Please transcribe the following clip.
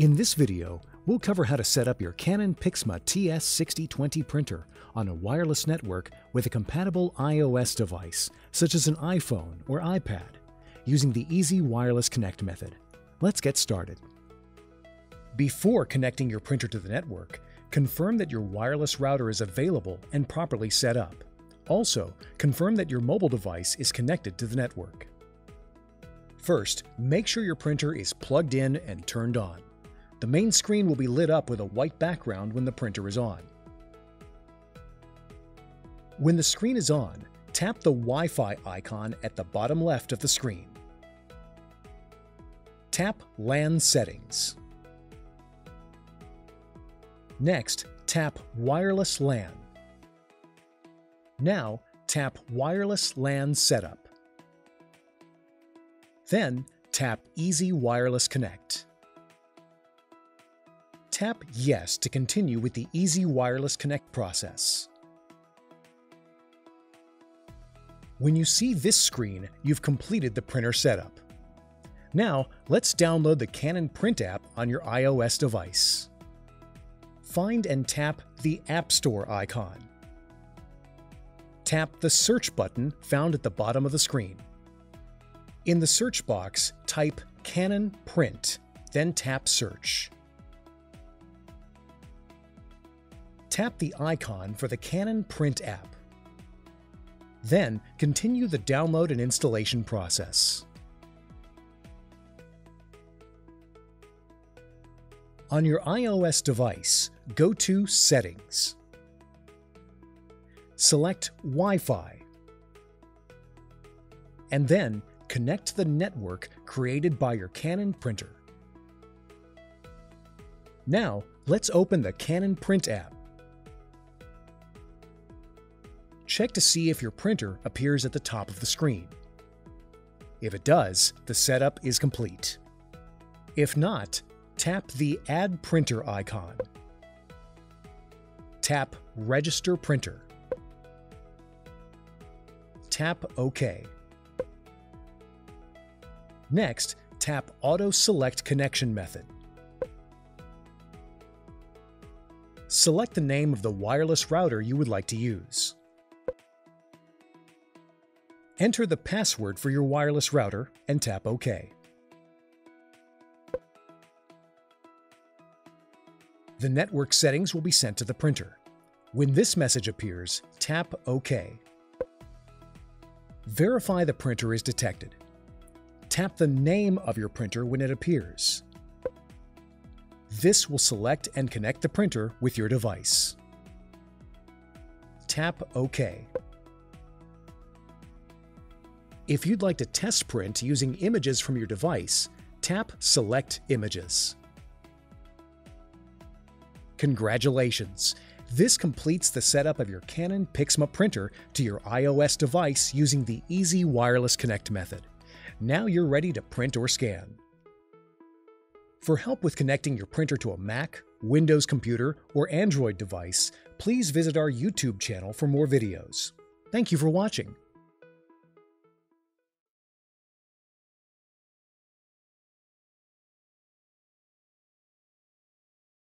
In this video, we'll cover how to set up your Canon PIXMA TS6020 printer on a wireless network with a compatible iOS device, such as an iPhone or iPad, using the Easy Wireless Connect method. Let's get started. Before connecting your printer to the network, confirm that your wireless router is available and properly set up. Also, confirm that your mobile device is connected to the network. First, make sure your printer is plugged in and turned on. The main screen will be lit up with a white background when the printer is on. When the screen is on, tap the Wi-Fi icon at the bottom left of the screen. Tap LAN Settings. Next, tap Wireless LAN. Now, tap Wireless LAN Setup. Then, tap Easy Wireless Connect. Tap Yes to continue with the Easy Wireless Connect process. When you see this screen, you've completed the printer setup. Now, let's download the Canon Print app on your iOS device. Find and tap the App Store icon. Tap the Search button found at the bottom of the screen. In the search box, type Canon Print, then tap Search. Tap the icon for the Canon Print app. Then, continue the download and installation process. On your iOS device, go to Settings. Select Wi-Fi. And then connect to the network created by your Canon printer. Now, let's open the Canon Print app. Check to see if your printer appears at the top of the screen. If it does, the setup is complete. If not, tap the Add Printer icon. Tap Register Printer. Tap OK. Next, tap Auto Select Connection Method. Select the name of the wireless router you would like to use. Enter the password for your wireless router and tap OK. The network settings will be sent to the printer. When this message appears, tap OK. Verify the printer is detected. Tap the name of your printer when it appears. This will select and connect the printer with your device. Tap OK. If you'd like to test print using images from your device, tap Select Images. Congratulations! This completes the setup of your Canon PIXMA printer to your iOS device using the Easy Wireless Connect method. Now you're ready to print or scan. For help with connecting your printer to a Mac, Windows computer, or Android device, please visit our YouTube channel for more videos. Thank you for watching.